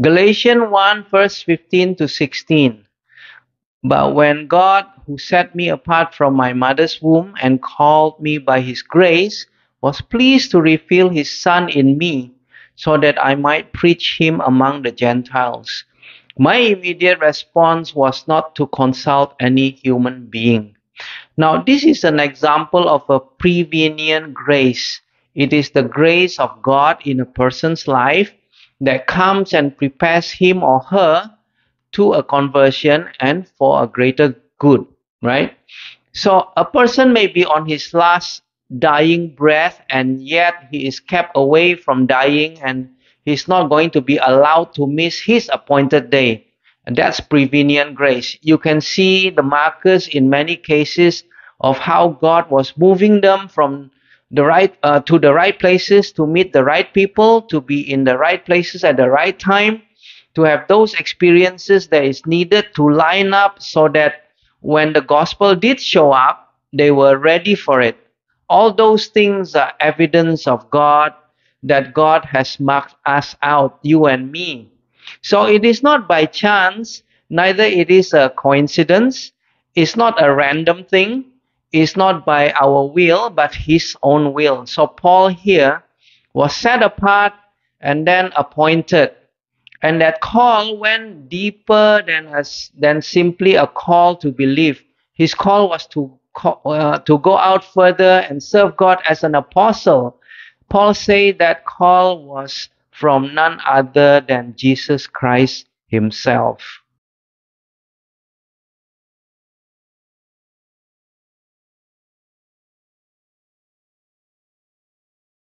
Galatians 1 verse 15 to 16. But when God, who set me apart from my mother's womb and called me by his grace, was pleased to reveal his Son in me, so that I might preach him among the Gentiles. My immediate response was not to consult any human being. Now, this is an example of a prevenient grace. It is the grace of God in a person's life that comes and prepares him or her to a conversion and for a greater good, right? So a person may be on his last dying breath and yet he is kept away from dying and he's not going to be allowed to miss his appointed day. And that's prevenient grace. You can see the markers in many cases of how God was moving them from the right uh, to the right places to meet the right people to be in the right places at the right time to have those experiences that is needed to line up so that when the gospel did show up they were ready for it. All those things are evidence of god that god has marked us out you and me. So it is not by chance neither it is a coincidence it's not a random thing is not by our will, but his own will. So Paul here was set apart and then appointed. And that call went deeper than, as, than simply a call to believe. His call was to, uh, to go out further and serve God as an apostle. Paul said that call was from none other than Jesus Christ himself.